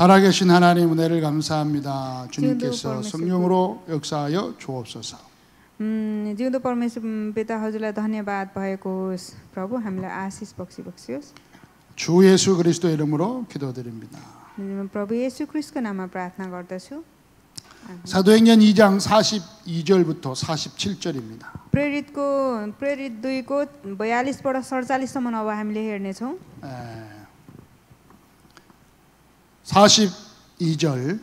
살아계신 하나님 은혜를 감사합니다. 주님께서 지금도 성령으로 역사하여 주옵소서. उम्, जिउँदो परमेश्वर उम्, पिता हजुरलाई धन्यवाद भएको होस् प्रभु हामीलाई आशिष बक्सी बक्सियोस् 주 예수 그리스도 이름으로 기도드립니다. उम्, प्रभु येशू क्रिस्टको नाममा प्रार्थना गर्दछु 사도행전 2장 42절부터 47절입니다. प्रेरितको प्रेरित दुईको बयालिसबाट सडचालिससम्म अब हामीले हेर्नेछौँ 42절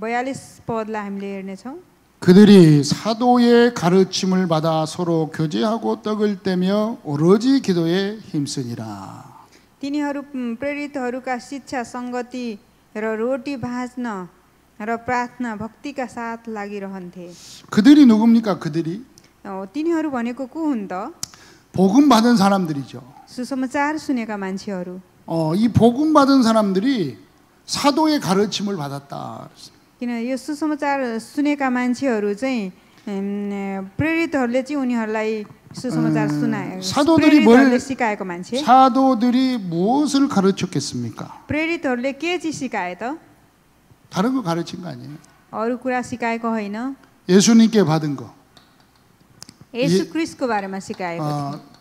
बयालिस पदलाई हामीले हेर्नेछौँ 그들이 사도의 가르침을 받아 서로 교제하고 떡을 떼며 오로지 기도에 힘쓰니라. तिनीहरू उम्, प्रेरितहरूका शिक्षा सङ्गति र रोटी भाँच्न र प्रार्थना भक्तिका साथ लागिरहन्थे 그들이 누굽니까? 그들이 अ, तिनीहरू भनेको को हुन् त 복음 받은 사람들이죠. सुसमाचार सुनेका मान्छेहरू 어, 이 복음 받은 사람들이 사도의 가르침을 받았다. किन यो सुसमाचार सुनेका मान्छेहरू चाहिँ प्रेरितहरूले चाहिँ उनीहरूलाई सुसमाचार सुनाए 사도들이 뭘 시카एको मान्छे 사도들이 무엇을 가르쳤겠습니까? प्रेरितहरूले के चाहिँ सिकाए त 다른 거 가르친 거 아니에요? अरू कुरा सिकाएको होइन 예수님께 받은 거 예수 그리스도को बारेमा सिकाएको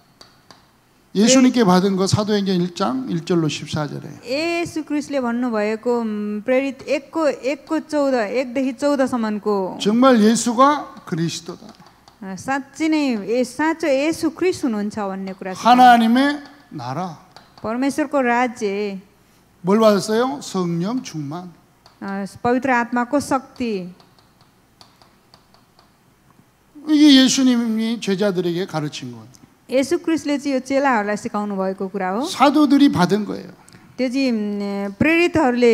예수님께 받은 거 사도행전 1장 1절로 14절에 येशू क्रिस्टले भन्नुभएको उम्, प्रेरित एकको एकको चौध एकदेखि चौधसम्मको 정말 예수가 그리스도다. अ, साँच्ची नै ए साँचो येशू क्रिस्ट हुनुहुन्छ भन्ने कुरा सिकाए। 하나님의 나라. परमेश्वरको राज्य 뭘 받았어요? 성령 충만. अ, पवित्र आत्माको शक्ति 이게 예수님이 제자들에게 가르친 거예요. येशू क्रिस्टले चाहिँ यो चेलाहरूलाई सिकाउनु भएको कुरा हो 사도들이 받은 거예요. त्यो चाहिँ उम्, प्रेरितहरूले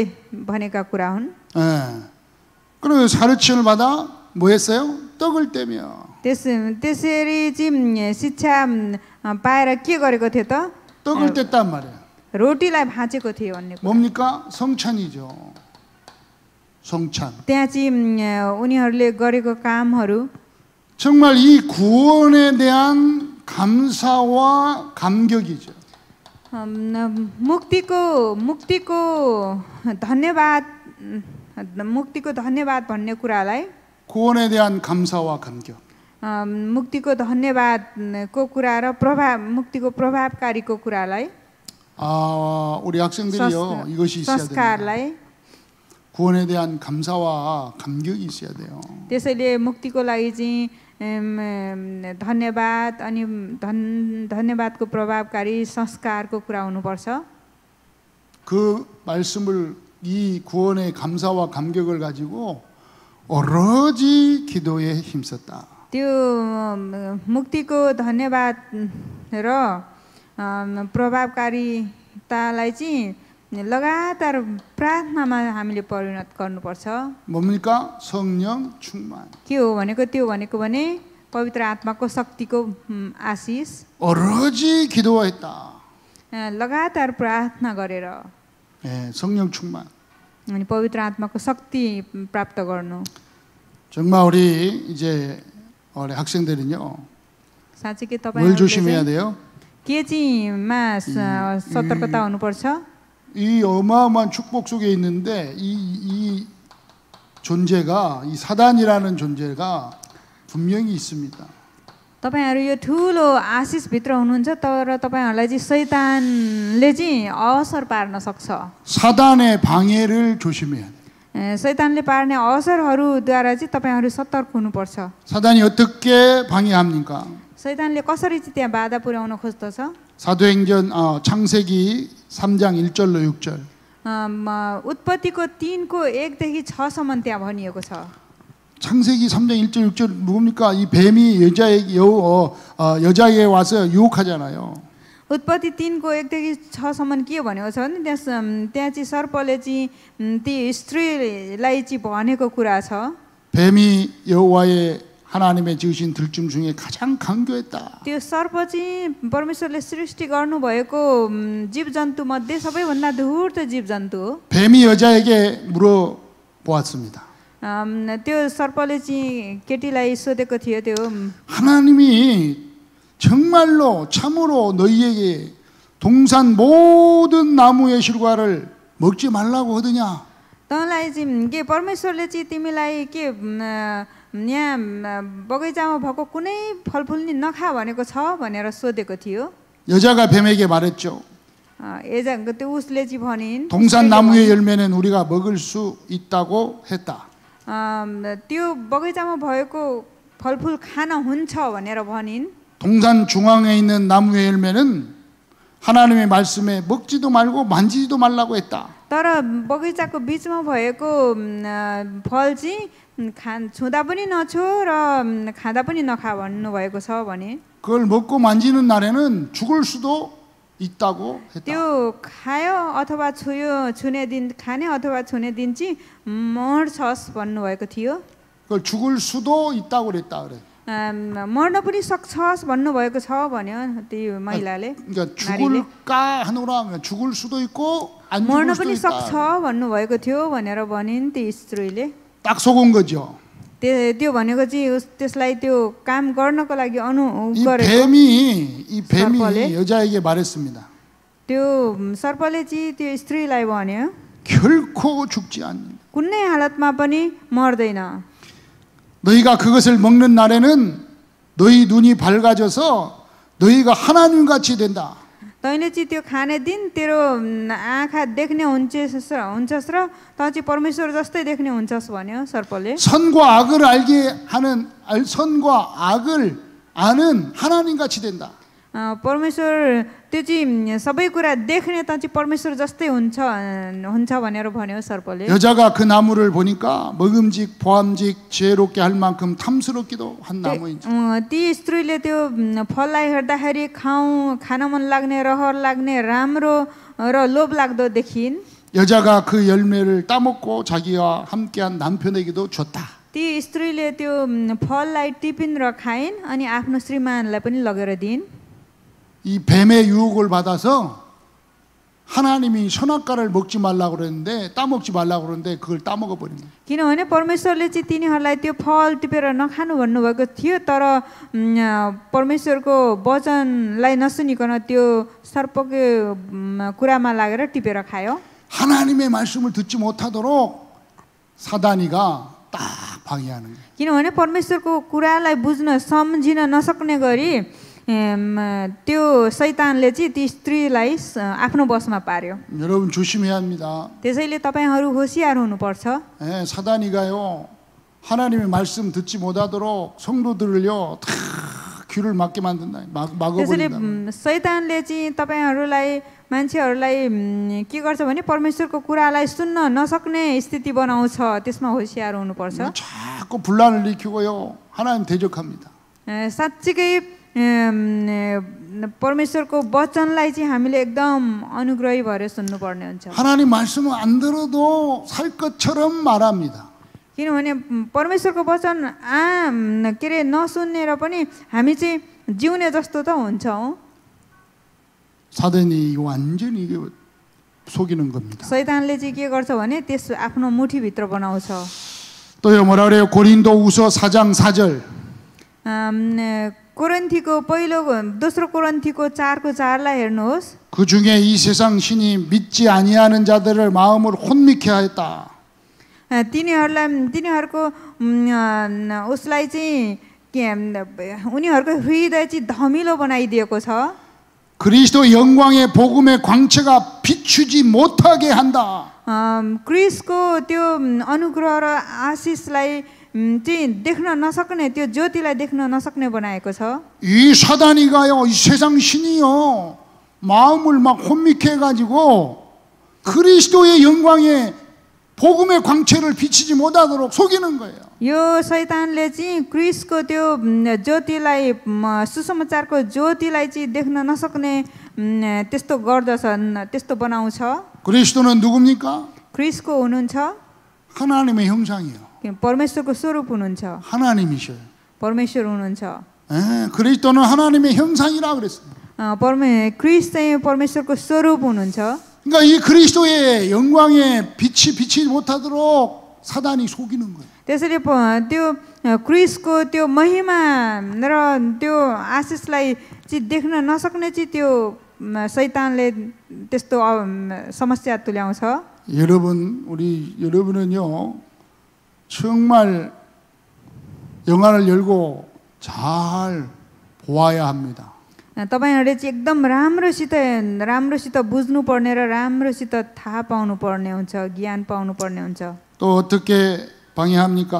भनेका कुरा हुन् 예. 그리고 가르침을 받아 뭐 했어요? 떡을 떼며 त्यस त्यसरी चाहिँ उम्, शिक्षा उम्, पाएर के गरेको थियो त 떡을 뗐단 말이에요. रोटीलाई भाँचेको थियो भन्ने कुरा 뭡니까? 성찬이죠. 성찬. त्यहाँ चाहिँ उम्, उनीहरूले गरेको कामहरू 정말 이 구원에 대한 감사와 감격이죠. अम्, मुक्तिको मुक्तिको धन्यवाद उम्, मुक्तिको धन्यवाद भन्ने कुरालाई 구원에 대한 감사와 감격. अम्, मुक्तिको धन्यवादको कुरा र प्रभाव मुक्तिको प्रभावकारीको कुरालाई 아, 우리 학생들이요. 이것이 있어야 됩니다. संस्कारलाई 구원에 대한 감사와 감격이 있어야 돼요. त्यसैले मुक्तिको लागि चाहिँ उम्, धन्यवाद अनि धन धन्यवादको प्रभावकारी संस्कारको कुरा हुनुपर्छ 그 말씀을 이 구원의 감사와 감격을 가지고 오로지 기도에 힘썼다. त्यो अम, मुक्तिको धन्यवाद र अम, प्रभावकारितालाई चाहिँ लगातार प्रार्थनामा हामीले परिणत गर्नुपर्छ 뭡니까? 성령 충만. के हो भनेको त्यो भनेको भने पवित्र आत्माको शक्तिको उम्, आशिष 오로지 기도했다. अ, लगातार प्रार्थना गरेर 예, 성령 충만. अनि पवित्र आत्माको शक्ति प्राप्त गर्नु 정말 우리 이제 우리 학생들은요. साँच्चै के 뭘 तपाईँ 조심해야 돼요? के चाहिँमा स- सतर्कता हुनुपर्छ 이 어마어마한 축복 속에 있는데 이, 이 존재가 이 사단이라는 존재가 분명히 있습니다. तपाईँहरू यो ठुलो आशिषभित्र हुनुहुन्छ तर तपाईँहरूलाई चाहिँ सैतानले चाहिँ असर पार्न सक्छ 사단의 방해를 조심해야 돼요. ए, सैतानले पार्ने असरहरूद्वारा चाहिँ तपाईँहरू सतर्क हुनुपर्छ 사단이 어떻게 방해합니까? सैतानले कसरी चाहिँ त्यहाँ बाधा पुर्याउन खोज्दछ 사도행전 어, 창세기 3장 1절로 6절. अम, उत्पत्तिको तिनको एकदेखि छसम्म त्यहाँ भनिएको छ 창세기 3장 1절 6절 누굽니까? 이 뱀이 여자에게 여, 어, 어, 여자에게 와서 유혹하잖아요. उत्पत्ति तिनको एकदेखि छसम्म के भनेको छ भने त्यहाँ स- त्यहाँ चाहिँ सर्पले चाहिँ उम्, ती स्त्रीलाई चाहिँ भनेको कुरा छ 뱀이 여호와의 하나님의 지으신 들짐 중에 가장 강교했다. त्यो सर्प चाहिँ परमेश्वरले सृष्टि गर्नुभएको उम्, जीवजन्तुमध्ये सबैभन्दा धुर्त जीवजन्तु हो 뱀이 여자에게 물어보았습니다. अम, त्यो सर्पले चाहिँ केटीलाई सोधेको थियो त्यो उम्, 하나님이 정말로 참으로 너희에게 동산 모든 나무의 실과를 먹지 말라고 하더냐? तँलाई चाहिँ के परमेश्वरले चाहिँ तिमीलाई के म, यहाँ म, बगैँचामा भएको कुनै फलफुल नि नखा भनेको छ भनेर सोधेको थियो 여자가 뱀에게 말했죠. अ, एजा त्यो उसले चाहिँ भनिन् 동산 나무의 열매는 우리가 먹을 수 있다고 했다. अम, त्यो बगैँचामा भएको फलफुल खान हुन्छ भनेर भनिन् 동산 중앙에 있는 나무의 열매는 하나님의 말씀에 먹지도 말고 만지지도 말라고 했다. तर बगैँचाको बिचमा भएको उम्, अ, फल चाहिँ उम्, खा छुँदा पनि नछो र उम्, खाँदा पनि नखा भन्नुभएको छ भने 그걸 먹고 만지는 날에는 죽을 수도 있다고 했다. त्यो खायो अथवा छुयो छुने दिन खाने अथवा छुने दिन चाहिँ मर्छस् भन्नुभएको थियो 그걸 죽을 수도 있다고 그랬다 그래. अम, मर्न पनि सक्छस् भन्नुभएको छ भन्यो ती महिलाले 그러니까 죽을까 하노라 그러니까 죽을 수도 있고 안 मर्न 죽을 पनि 수도 सक्छ 있다. भन्नुभएको थियो भनेर भनिन् ती स्त्रीले 딱 속은 거죠. त्यो त्यो भनेको चाहिँ उस त्यसलाई त्यो काम गर्नको लागि अनु 이 गरेको 뱀이 이 뱀이 सर्पले? 여자에게 말했습니다. त्यो सर्पले चाहिँ त्यो स्त्रीलाई भन्यो 결코 죽지 않는다. कुनै हालतमा पनि मर्दैन 너희가 그것을 먹는 날에는 너희 눈이 밝아져서 너희가 하나님 같이 된다. तैँले चाहिँ त्यो खाने दिन तेरो उम्, आँखा देख्ने हुन्छस् र हुन्छस् र तँ चाहिँ परमेश्वर जस्तै देख्ने हुन्छस् भन्यो सर्पले 선과 악을 알게 하는 알- 선과 악을 아는 하나님 같이 된다. परमेश्वर त्यो चाहिँ सबै कुरा देख्ने त चाहिँ परमेश्वर जस्तै हुन्छ हुन्छ भनेर भन्यो सर्पले 여자가 그 나무를 보니까 먹음직 보암직 지혜롭게 할 만큼 탐스럽기도 한 나무인지 ती स्त्रीले त्यो फललाई हेर्दाखेरि खाउँ खान मन लाग्ने रहर लाग्ने राम्रो र लोभ लाग्दो देखिन् 여자가 그 열매를 따먹고 자기와 함께한 남편에게도 줬다. ती स्त्रीले त्यो फललाई टिपिन र खाइन् अनि आफ्नो श्रीमानलाई पनि लगेर दिइन् 이 뱀의 유혹을 받아서 하나님이 선악과를 먹지 말라고 그랬는데 따먹지 말라고 그러는데 그걸 따먹어 버린 거예요. किनभने परमेश्वरले चाहिँ तिनीहरूलाई त्यो फल टिपेर नखानु भन्नुभएको थियो तर उम्, परमेश्वरको वचनलाई नसुनिकन त्यो सर्पको उम्, कुरामा लागेर टिपेर खायो 하나님의 말씀을 듣지 못하도록 사단이가 딱 방해하는 거예요. किनभने परमेश्वरको कुरालाई बुझ्न सम्झिन नसक्ने गरी एम, त्यो सैतानले चाहिँ ती स्त्रीलाई स- आफ्नो बसमा पार्यो 여러분 조심해야 합니다. त्यसैले तपाईँहरू होसियार हुनुपर्छ 예, 사단이가요 하나님의 말씀 듣지 못하도록 성도들을요 다 귀를 막게 만든다. 막 त्यसैले 막아버린다. उम्, सैतानले चाहिँ तपाईँहरूलाई मान्छेहरूलाई उम्, के गर्छ भने परमेश्वरको कुरालाई सुन्न नसक्ने स्थिति बनाउँछ त्यसमा होसियार हुनुपर्छ 자꾸 분란을 일으키고요 하나님 대적합니다. ए, साँच्चीकै उम्, परमेश्वरको वचनलाई चाहिँ हामीले एकदम अनुग्रही भएर सुन्नुपर्ने हुन्छ 하나님 말씀을 안 들어도 살 것처럼 말합니다. किनभने उम्, परमेश्वरको वचन आ उम्, के अरे नसुनेर पनि हामी चाहिँ जिउने जस्तो त हुन्छौँ 사단이 완전히 이게 속이는 겁니다. सैतानले चाहिँ के गर्छ भने त्यस आफ्नो मुठीभित्र बनाउँछ 또요 뭐라 그래요? 고린도 우서 4장 4절. अम्, कोरन्थीको पहिलो दोस्रो कोरन्थीको चारको चारलाई हेर्नुहोस् 그 중에 이 세상 신이 믿지 아니하는 자들을 마음을 혼미케 하였다. अ, तिनीहरूलाई तिनीहरूको उम्, अ, उसलाई चाहिँ के अम्, उनीहरूको हृदय चाहिँ धमिलो बनाइदिएको छ 그리스도 영광의 복음의 광채가 비추지 못하게 한다. अम्, क्रिसको त्यो उम्, अनुग्रह र आशिषलाई उम्, चाहिँ देख्न नसक्ने त्यो ज्योतिलाई देख्न नसक्ने बनाएको छ 이 사단이가요, 이 세상 신이요, 마음을 막 혼미케 해가지고 그리스도의 영광의 복음의 광채를 비치지 못하도록 속이는 거예요. यो शैतानले चाहिँ क्रिसको त्यो उम्, ज्योतिलाई उम्, सुसमाचारको ज्योतिलाई चाहिँ देख्न नसक्ने उम्, त्यस्तो गर्दछ न- त्यस्तो बनाउँछ 그리스도는 누굽니까? क्रिसको हुनुहुन्छ 하나님의 형상이에요. कि परमेश्वरको स्वरूप हुनुहुन्छ 하나님이셔요. परमेश्वर हुनुहुन्छ 예, 그리스도는 하나님의 형상이라 그랬어요. अ, परमे क्रिस चाहिँ परमेश्वरको स्वरूप हुनुहुन्छ 그러니까 이 그리스도의 영광의 빛이 비치지 못하도록 사단이 속이는 거예요. त्यसैले प- त्यो अ, क्रिसको त्यो महिमा र त्यो आशिषलाई चाहिँ देख्न नसक्ने चाहिँ त्यो म, शैतानले त्यस्तो अ, समस्या तुल्याउँछ 여러분, 우리 여러분은요, 정말 영안을 열고 잘 보아야 합니다. तपाईँहरूले चाहिँ एकदम राम्रोसित राम्रोसित बुझ्नुपर्ने र राम्रोसित थाहा पाउनुपर्ने हुन्छ ज्ञान पाउनुपर्ने हुन्छ 또 어떻게 방해합니까?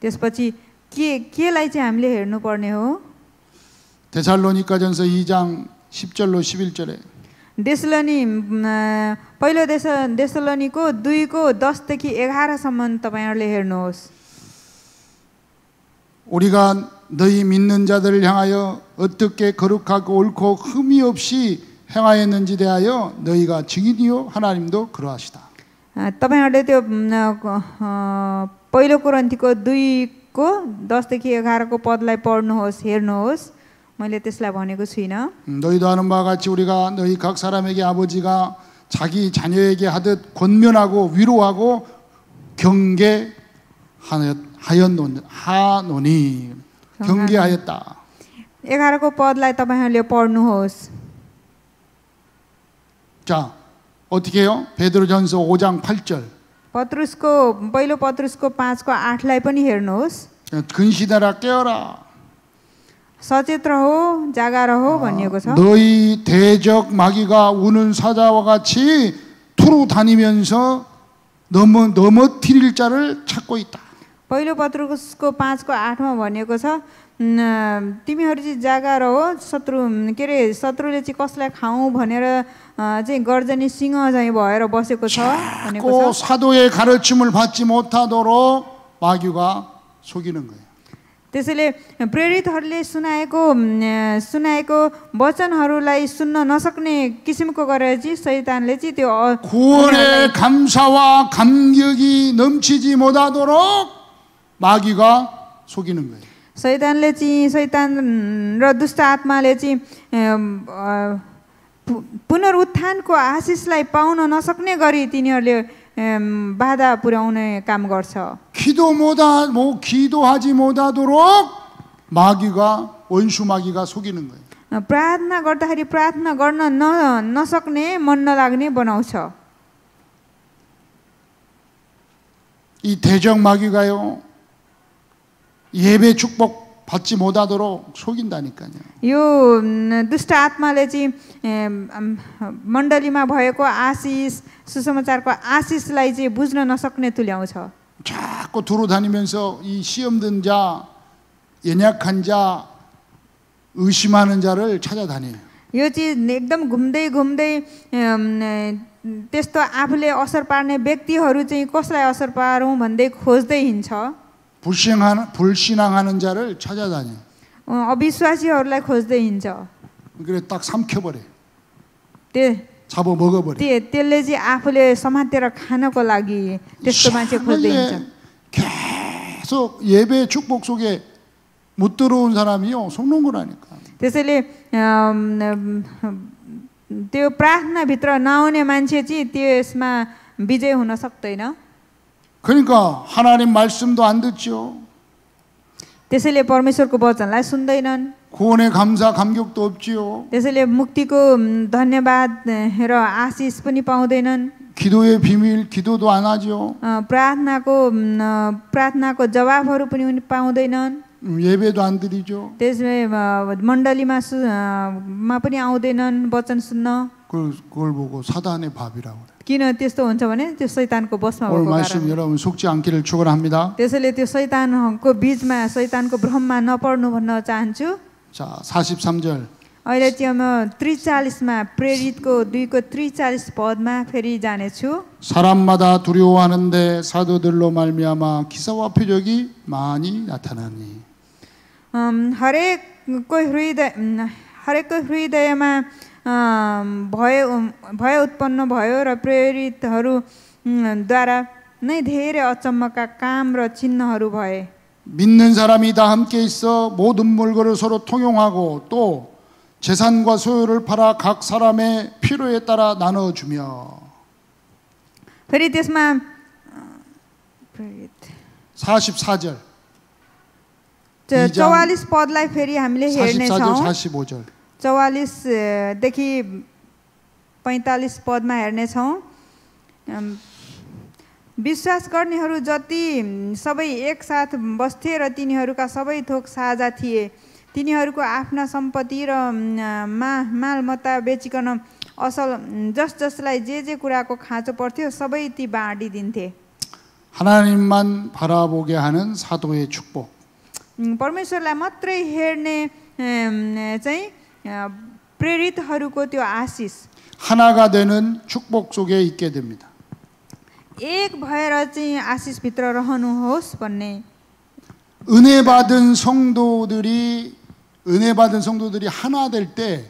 त्यसपछि के केलाई चाहिँ हामीले हेर्नुपर्ने हो 데살로니가전서 2장 10절로 11절에 देशलनी अ, पहिलो देश देशलनीको दुईको दसदेखि एघारसम्म तपाईँहरूले हेर्नुहोस् 우리가 너희 믿는 자들을 향하여 어떻게 거룩하고 옳고 흠이 없이 행하였는지 대하여 너희가 증인이요 하나님도 그러하시다. अ, तपाईँहरूले त्यो म, अ, पहिलो कुरन्तीको दुईको दसदेखि एघारको पदलाई पढ्नुहोस् हेर्नुहोस् मैले त्यसलाई भनेको छुइनँ 음, 너희도 아는 바와 같이 우리가 너희 각 사람에게 아버지가 자기 자녀에게 하듯 권면하고 위로하고 경계하였노니 하노니 경계하였다. एघारको पदलाई तपाईँहरूले पढ्नुहोस् 자 어떻게 해요? 베드로전서 5장 8절 पत्रुसको पहिलो पत्रुसको पाँचको आठलाई पनि हेर्नुहोस् 근시대라 깨어라. सचेत रहो जागा रहो भनिएको छ 너희 대적 마귀가 우는 사자와 같이 투루 다니면서 넘어 넘어뜨릴 자를 찾고 있다. पहिलो पत्रुसको पाँचको आठमा भनिएको छ न, तिमीहरू चाहिँ जागा रहो शत्रु के अरे शत्रुले चाहिँ कसलाई खाउँ भनेर अ, चाहिँ गर्जनी सिंह चाहिँ भएर बसेको छ भनेको 꼭 छ 사도의 가르침을 받지 못하도록 마귀가 속이는 거예요. त्यसैले प्रेरितहरूले सुनाएको म, सुनाएको वचनहरूलाई सुन्न नसक्ने किसिमको गरेर चाहिँ सैतानले चाहिँ त्यो अ- 구원의 감사와 감격이 넘치지 못하도록 마귀가 속이는 거예요. सैतानले चाहिँ सैतान र दुष्ट आत्माले चाहिँ अम, अ, पु- पुनरुत्थानको आशिषलाई पाउन नसक्ने गरी तिनीहरूले अम, बाधा पुर्याउने काम गर्छ 기도 못하 뭐 기도하지 못하도록 마귀가 원수 마귀가 속이는 거예요. अ, प्रार्थना गर्दाखेरि प्रार्थना गर्न न नसक्ने मन नलाग्ने बनाउँछ 이 대적 마귀가요 예배 축복 받지 못하도록 속인다니까요. यो न, दुष्ट आत्माले चाहिँ एम, अम, मण्डलीमा भएको आशिष सुसमाचारको आशिषलाई चाहिँ बुझ्न नसक्ने तुल्याउँछ 자꾸 두루 다니면서 이 시험 든 자, 연약한 자, 의심하는 자를 찾아다녀요. यो चिज एकदम घुम्दै घुम्दै अम, त्यस्तो आफूले असर पार्ने व्यक्तिहरू चाहिँ कसलाई असर पारौँ भन्दै खोज्दै हिँड्छ 불신하는 불신앙하는 자를 찾아다녀. अ, अविश्वासीहरूलाई खोज्दै हिँड्छ 그래 딱 삼켜버려. त्यो 잡아 먹어버려. त्यो त्यसले चाहिँ आफूले समातेर खानको लागि त्यस्तो मान्छे खोज्दै हिँड्छ 이상하게 계속 예배 축복 속에 못 들어온 사람이요 속는 거라니까. त्यसैले अम, त्यो प्रार्थनाभित्र नआउने मान्छे चाहिँ त्यसमा विजय हुन सक्दैन 그러니까 하나님 말씀도 안 듣죠. त्यसैले परमेश्वरको वचनलाई सुन्दैनन् 구원의 감사 감격도 없지요. त्यसैले मुक्तिको अम, धन्यवाद र आशिष पनि पाउँदैनन् 기도의 비밀 기도도 안 하죠. अ, प्रार्थनाको अम, अ, प्रार्थनाको जवाबहरू पनि उनी पाउँदैनन् 음, 예배도 안 드리죠. त्यसमा अ, मण्डलीमा सु अ, मा पनि आउँदैनन् वचन सुन्न 그걸, 그걸 보고 사단의 밥이라고 그래. किन त्यस्तो हुन्छ भने त्यो शैतानको बसमा 오늘 भएको 말씀 कारण 여러분 속지 않기를 축원합니다. त्यसैले त्यो शैतानको बिचमा शैतानको भ्रममा नपर्नु भन्न चाहन्छु 자, 43절. अहिले चाहिँ म त्रिचालिसमा प्रेरितको दुईको त्रिचालिस पदमा फेरि जानेछु 사람마다 두려워하는데 사도들로 말미암아 기사와 표적이 많이 나타나니 अम, हरेकको हृदय अम, हरेकको हृदयमा अम, भय भय उत्पन्न भयो र प्रेरितहरू अम, द्वारा नै धेरै अचम्मका काम र चिन्हहरू भए 믿는 사람이 다 함께 있어 모든 물건을 서로 통용하고 또 재산과 소유를 팔아 각 사람의 필요에 따라 나눠주며 फेरि त्यसमा अ, प्रेरित 44절, च- इजाम- चौवालिस पदलाई फेरि हामीले 44절, हेर्नेछौँ 45절. चौवालिसदेखि पैँतालिस पदमा हेर्नेछौँ अम, विश्वास गर्नेहरू जति सबै एकसाथ बस्थे र तिनीहरूका सबै थोक साझा थिए तिनीहरूको आफ्ना सम्पत्ति र अम, मा मालमत्ता बेचिकन असल जस जसलाई जे जे कुराको खाँचो पर्थ्यो सबै ती बाँडिदिन्थे 하나님만 바라보게 하는 사도의 축복. उम्, परमेश्वरलाई मात्रै हेर्ने अम, चाहिँ अ, प्रेरितहरूको त्यो आशिष 하나가 되는 축복 속에 있게 됩니다. एक भएर चाहिँ आशिषभित्र रहनुहोस् भन्ने 은혜 받은 성도들이 은혜 받은 성도들이 하나 될 때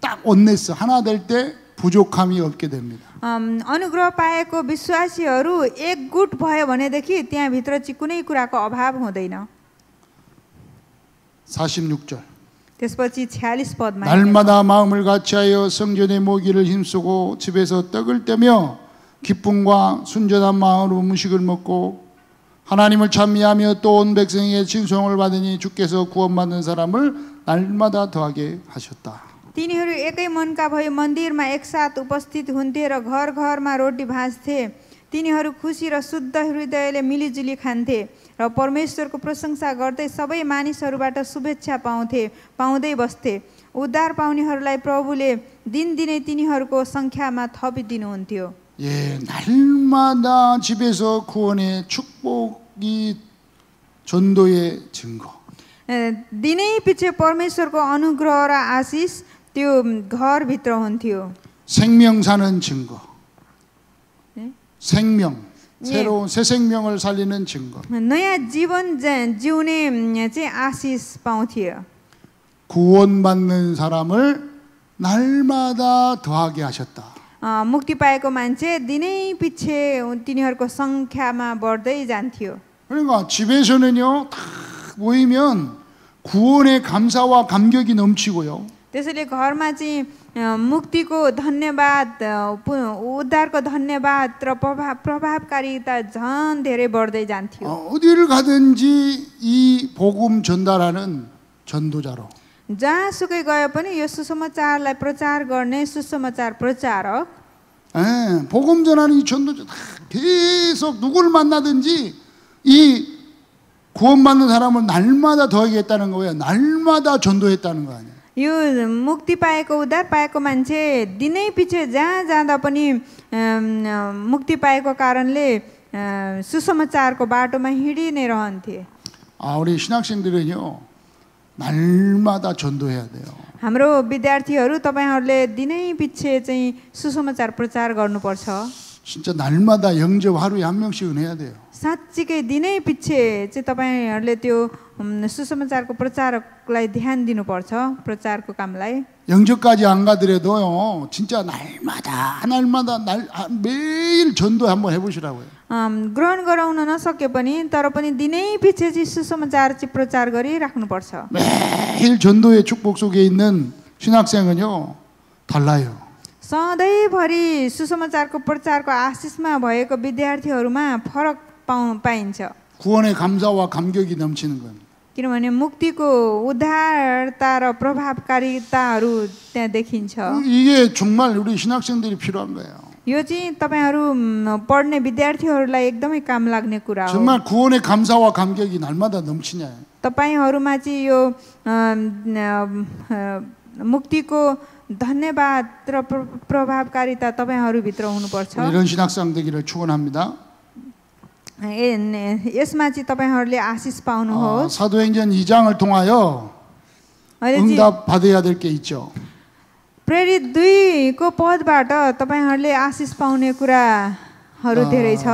딱 온네스 하나 될 때 부족함이 없게 됩니다. अम, अनुग्रह पाएको विश्वासीहरू एक गुट भयो भनेदेखि त्यहाँभित्र चाहिँ कुनै कुराको अभाव हुँदैन 46절. त्यसपछि छ्यालिस पदमा 날마다 마음을 같이하여 성전의 모기를 힘쓰고 집에서 떡을 떼며 기쁨과 순전한 마음으로 음식을 먹고 하나님을 찬미하며 또 온 백성에게 칭송을 받으니 주께서 구원받는 사람을 날마다 더하게 하셨다. तिनीहरू एकै मनका भई मन्दिरमा एकसाथ उपस्थित हुन्थे र घर घरमा रोटी भाँच्थे तिनीहरू खुसी र शुद्ध हृदयले मिलिजुली खान्थे र परमेश्वरको प्रशंसा गर्दै सबै मानिसहरूबाट शुभेच्छा पाउँथे पाउँदै बस्थे उद्धार पाउनेहरूलाई प्रभुले दिनदिनै तिनीहरूको सङ्ख्यामा थपिदिनुहुन्थ्यो 예, 날마다 집에서 구원의 축복이 전도의 증거. ए, दिनै पछि परमेश्वरको अनुग्रह र आशिष त्यो घरभित्र हुन्थ्यो 생명 사는 증거. 네? 생명. 예. 새로운 새 생명을 살리는 증거. नयाँ जीवन जा- जिउने उम्, चाहिँ आशिष पाउँथ्यो 구원받는 사람을 날마다 더하게 하셨다. अ, मुक्ति पाएको मान्छे दिनै पछि तिनीहरूको सङ्ख्यामा बढ्दै जान्थ्यो 그러니까 집에서는요, 다 모이면 구원의 감사와 감격이 넘치고요. त्यसैले घरमा चाहिँ अ, मुक्तिको धन्यवाद अ, पु- उद्धारको धन्यवाद र प्रभाव प्रभावकारिता झन् धेरै बढ्दै जान्थ्यो 어, 어디를 가든지 이 복음 전달하는 전도자로 जहाँसुकै गए पनि यो सुसमाचारलाई प्रचार गर्ने सुसमाचार प्रचारक 예, 복음 전하는 이 전도자 다 계속 누구를 만나든지 이 구원받는 사람을 날마다 더하겠다는 거예요. 날마다 전도했다는 거 아니에요. यो मुक्ति पाएको उद्धार पाएको मान्छे दिनै पछि जहाँ जाँदा पनि अम, मुक्ति पाएको कारणले अ, सुसमाचारको बाटोमा हिँडि नै रहन्थे 아, 우리 신학생들은요, 날마다 전도해야 돼요. हाम्रो विद्यार्थीहरू तपाईँहरूले दिनै पछि चाहिँ सुसमाचार प्रचार गर्नुपर्छ 진짜 날마다 영접 하루에 한 명씩은 해야 돼요. साँच्चीकै दिनै पछि चाहिँ तपाईँहरूले त्यो उम्, सुसमाचारको प्रचारकलाई ध्यान दिनुपर्छ प्रचारको कामलाई 영접까지 안 가더라도요, 진짜 날마다, 날마다, 날, 아, 매일 전도 한번 해보시라고요. अम, ग्रहण गराउन नसके पनि तर पनि दिनै पछि चाहिँ सुसमाचार चाहिँ प्रचार गरिराख्नुपर्छ 매일 전도의 축복 속에 있는 신학생은요, 달라요. सधैँभरि सुसमाचारको प्रचारको आशिषमा भएको विद्यार्थीहरूमा फरक पाउ पाइन्छ 구원의 감사와 감격이 넘치는 겁니다. किनभने मुक्तिको उद्धारता र प्रभावकारिताहरू त्यहाँ देखिन्छ 이게 정말 우리 신학생들이 필요한 거예요. यो चाहिँ तपाईँहरू म, पढ्ने विद्यार्थीहरूलाई एकदमै काम लाग्ने कुरा हो 정말 구원의 감사와 감격이 날마다 넘치냐. तपाईँहरूमा चाहिँ यो अम, अ, मुक्तिको धन्यवाद र प्र- प्रभावकारिता तपाईँहरूभित्र हुनुपर्छ 이런 신학생 되기를 축원합니다. ए- ने- यसमा चाहिँ तपाईँहरूले आशिष 어, पाउनुहोस् 사도행전 2장을 통하여 अहिले चाहिँ 응답 받아야 될 게 있죠. प्रेरित दुईको पदबाट तपाईँहरूले आशिष पाउने कुराहरू धेरै छ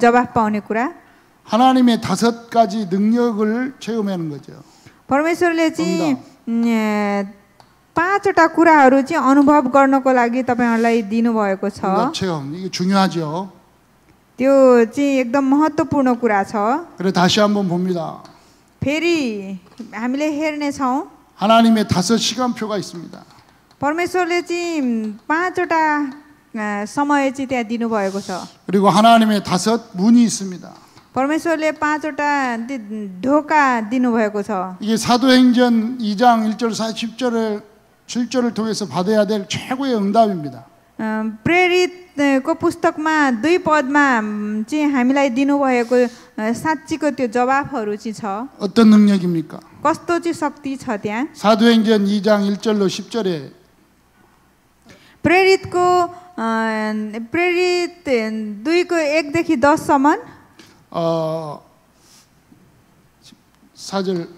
जवाफ पाउने कुरा 하나님의 다섯 가지 능력을 체험하는 거죠. परमेश्वरले चाहिँ अम, पाँचवटा कुराहरू चाहिँ अनुभव गर्नको लागि तपाईँहरूलाई दिनुभएको छ 응답 체험 이게 중요하죠. त्यो चाहिँ एकदम महत्त्वपूर्ण कुरा छ 그래 다시 한번 봅니다. फेरि हामीले हेर्नेछौँ 하나님의 다섯 시간표가 있습니다. परमेश्वरले चाहिँ पाँचवटा अ, समय चाहिँ त्यहाँ दिनुभएको छ 그리고 하나님의 다섯 문이 있습니다. परमेश्वरले पाँचवटा दि- ढोका दिनुभएको छ 이게 사도행전 2장 1절 40절을 7절을 통해서 받아야 될 최고의 응답입니다. अ, प्रेरितको पुस्तकमा दुई पदमा म, चाहिँ हामीलाई दिनुभएको अ, साँच्चीको त्यो जवाफहरू चाहिँ छ 어떤 능력입니까? कस्तो चाहिँ शक्ति छ त्यहाँ 사도행전 2장 1절로 10절에 प्रेरितको अ, प्रेरित दुईको एकदेखि दससम्म 어, 4절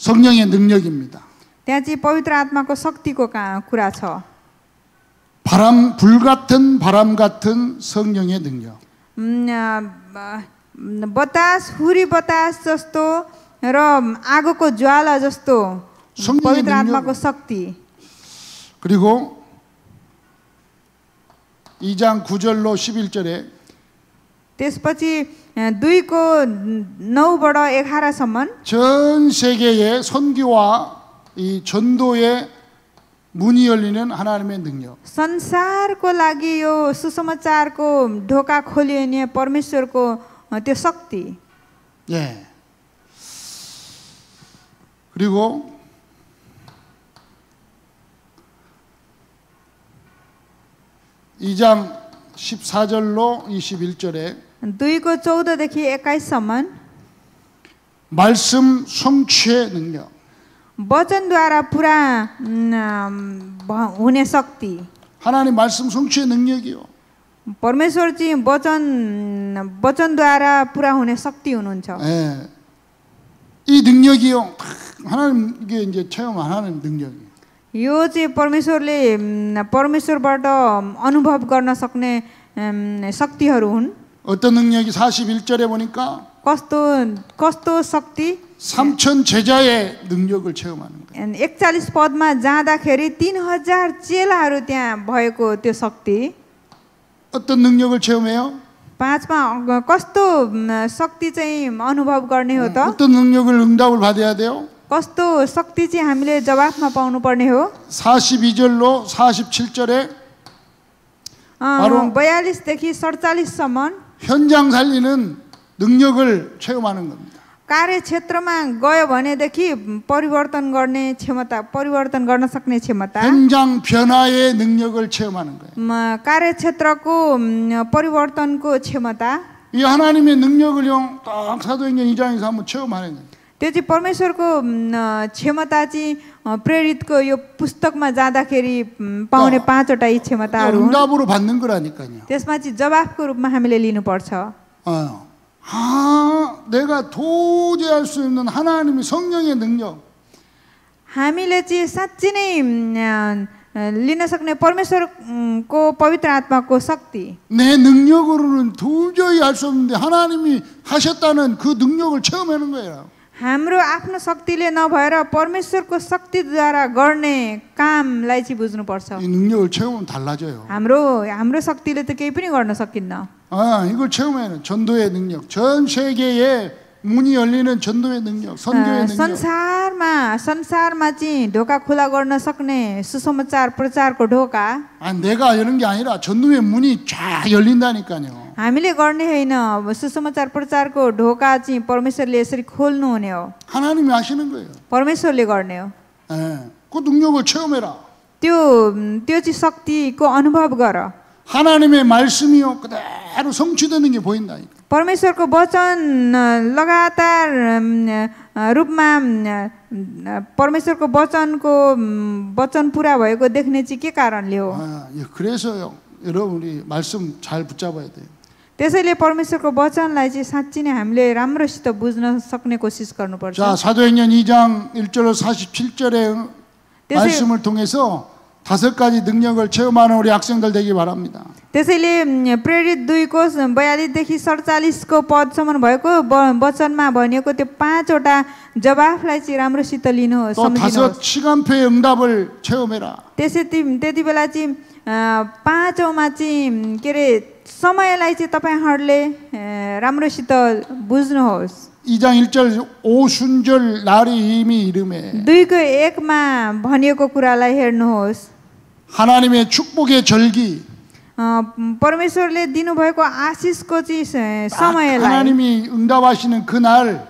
성령의 능력입니다. त्यहाँ चाहिँ पवित्र आत्माको शक्तिको का कुरा छ 바람 불 같은 바람 같은 성령의 능력. उम्, अ, ब- बतास हुरी बतास जस्तो र आगोको ज्वाला जस्तो 성령의 पवित्र 능력. आत्माको शक्ति 그리고 2장 9절로 11절에 त्यसपछि अ, दुईको नौबाट एघारसम्म 전 세계의 선교와 이 전도의 문이 열리는 하나님의 능력. संसारको लागि यो सुसमाचारको ढोका खोलिने परमेश्वरको अ, त्यो शक्ति 예. 그리고 이장 14절로 21절에 दुईको चौधदेखि एक्काइससम्म 말씀 성취의 능력. वचनद्वारा पुरा उम्, भ- हुने शक्ति 하나님 말씀 성취의 능력이요. परमेश्वर चाहिँ वचन वचनद्वारा पुरा हुने शक्ति हुनुहुन्छ 예. 이 능력이요. 하나님 이게 이제 체험 안 하는 능력이에요. यो चाहिँ परमेश्वरले उम्, परमेश्वरबाट अनुभव गर्न सक्ने उम्, शक्तिहरू हुन् 어떤 능력이 41절에 보니까 कस्तो कस्तो शक्ति 삼천 제자의 능력을 체험하는 거예요. एकचालिस पदमा जाँदाखेरि तिन हजार चेलाहरू त्यहाँ भएको त्यो शक्ति 어떤 능력을 체험해요? पाँचमा अ- कस्तो उम्, शक्ति चाहिँ अनुभव गर्ने हो त 어떤 능력을 응답을 받아야 돼요? कस्तो शक्ति चाहिँ हामीले जवाफमा पाउनुपर्ने हो 42절로 47절에 바로- बयालिसदेखि सडचालिससम्म 현장 살리는 능력을 체험하는 겁니다. कार्यक्षेत्रमा गयो भनेदेखि परिवर्तन गर्ने क्षमता परिवर्तन गर्न सक्ने क्षमता 현장 변화의 능력을 체험하는 거예요. म, कार्यक्षेत्रको म, परिवर्तनको क्षमता 이 하나님의 능력을요, 딱 사도행전 2장에서 한번 체험하는 거예요. त्यो चाहिँ परमेश्वरको म, क्षमता चाहिँ अ, प्रेरितको यो पुस्तकमा जाँदाखेरि म, पाउने पाँचवटा यी क्षमताहरू हुन् 응답으로 받는 거라니까요. त्यसमा चाहिँ जवाफको रूपमा हामीले लिनुपर्छ 어. 아, 내가 도저히 할 수 없는 하나님의 성령의 능력. हामीले चाहिँ साँच्ची नै म, अ, लिन सक्ने परमेश्वरको पवित्र आत्माको शक्ति 내 능력으로는 도저히 할 수 없는데 하나님이 하셨다는 그 능력을 체험하는 거예요. हाम्रो आफ्नो शक्तिले नभएर परमेश्वरको शक्तिद्वारा गर्ने कामलाई चाहिँ बुझ्नुपर्छ 이 능력을 체험하면 달라져요. हाम्रो हाम्रो शक्तिले त केही पनि गर्न सकिन्न 아, 이걸 체험해는 전도의 능력. 전 세계에 문이 열리는 전도의 능력, 선교의 अ, 능력. संसारमा संसारमा चाहिँ ढोका खुला गर्न सक्ने सुसमाचार प्रचारको ढोका 아, 내가 여는 게 아니라 전도의 문이 쫙 열린다니까요. हामीले गर्ने होइन अब सुसमाचार प्रचारको ढोका चाहिँ परमेश्वरले यसरी खोल्नु हुने हो 하나님이 하시는 거예요. परमेश्वरले गर्ने हो 예, 그 능력을 체험해라. त्यो त्यो चाहिँ शक्तिको अनुभव गर 하나님의 말씀이요 그대로 성취되는 게 보인다니까. परमेश्वरको वचन लगातार रूपमा परमेश्वरको वचनको वचन पुरा भएको देख्ने चाहिँ के कारणले हो? त्यसैले परमेश्वरको वचनलाई चाहिँ साँच्ची नै हामीले राम्रोसित बुझ्न सक्ने कोसिस गर्नुपर्छ। 자 사도행전 2장 1절로 47절의 त्यसै 말씀을 통해서 다섯 가지 능력을 체험하는 우리 학생들 되기 바랍니다. त्यसैले अम, प्रेरित दुईको बयालिसदेखि सडचालिसको पदसम्म भएको व- वचनमा भनिएको त्यो पाँचवटा जवाफलाई चाहिँ राम्रोसित लिनुहोस् 또 सम्झिनुहोस् 다섯 시간표의 응답을 체험해라. त्यसै ति- त्यति बेला चाहिँ अ, पाँचौँमा चाहिँ के अरे समयलाई चाहिँ तपाईँहरूले अ, राम्रोसित बुझ्नुहोस् 2장 1절 오순절 날이 이미 이름에 दुईको एकमा भनिएको कुरालाई हेर्नुहोस् 하나님의 축복의 절기 अ, परमेश्वरले दिनुभएको आशिषको चाहिँ स- 딱 समयलाई 하나님이 응답하시는 그날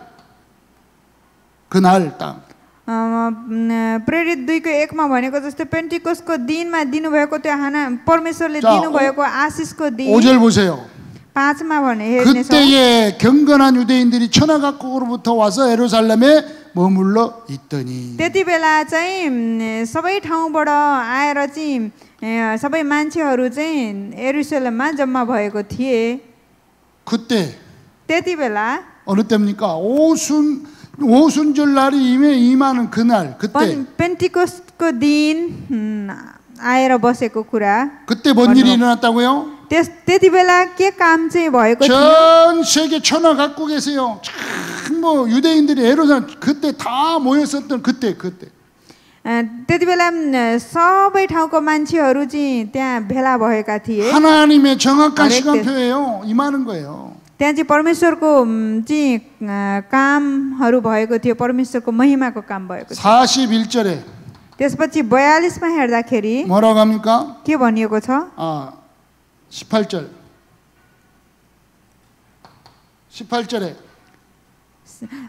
그날 딱 अम, प्रेरित दुईको एकमा भनेको जस्तै पेन्टिकोसको दिनमा दिनुभएको त्यो हाना परमेश्वरले 자, दिनुभएको आशिषको दिन 5절 보세요. पाँचमा भने हेर्नेछौँ 그때에 경건한 유대인들이 천하각국으로부터 와서 예루살렘에 머물러 있더니 त्यति बेला चाहिँ उम्, सबै ठाउँबाट आएर चाहिँ ए, सबै मान्छेहरू चाहिँ एरुसलेममा जम्मा भएको थिए 그때 त्यति बेला 어느 때입니까? 오순 오순절 날이 임해 임하는 그날 그때 पन- पेन्टिकोसको दिन उम्, आएर बसेको कुरा 그때 뭔 일이 일어났다고요? त्यस त्यति बेला के काम चाहिँ भएको थियो 전 세계 천하각국에서요. 참뭐 유대인들이 예루살렘 그때 다 모였었던 그때 그때 अ, त्यति बेला उम्, सबै ठाउँको मान्छेहरू चाहिँ त्यहाँ भेला भएका थिए 하나님의 정확한 어릴 때. 시간표예요. 임하는 거예요. त्यहाँ चाहिँ परमेश्वरको उम्, चाहिँ अ, कामहरू भएको थियो परमेश्वरको महिमाको काम भएको थियो 41절에 त्यसपछि बयालिसमा हेर्दाखेरि 뭐라고 합니까? के भनिएको छ 아, 18절. 18절에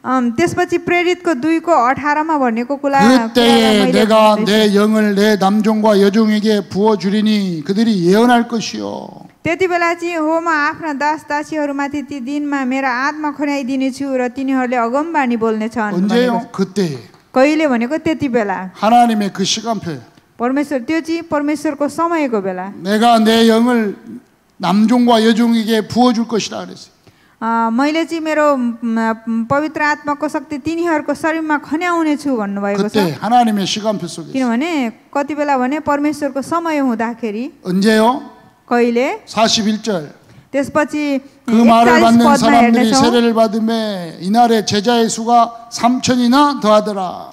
अम, त्यसपछि प्रेरितको दुईको अठारमा भनेको कुरा कुरालाई 그때에 मैले 내가 भन्दैछु। 내 영을 내 남종과 여종에게 부어 주리니 그들이 예언할 것이요. त्यति बेला चाहिँ हो म आफ्ना दास दासीहरूमाथि ती दिनमा मेरो आत्मा खन्याइदिनेछु र तिनीहरूले अगमबाणी बोल्नेछन् भनेको 언제요? छ। 그때 कहिले भनेको त्यति बेला 하나님의 그 시간표예요. परमेश्वर त्यो चाहिँ परमेश्वरको समयको बेला 내가 내 영을 남종과 여종에게 부어 줄 것이라 그랬어요. अ, मैले चाहिँ मेरो म, पवित्र आत्माको शक्ति तिनीहरूको शरीरमा खन्याउने छु भन्नुभएको छ 그때 하나님의 시간표 속에 있어요. किनभने कति बेला भने परमेश्वरको समय हुँदाखेरि 언제요? कहिले 41절. त्यसपछि 그 말을 41 받는 पदमा 사람들이 हेर्नेछौँ 세례를 받음에 이날에 제자의 수가 3천이나 더하더라.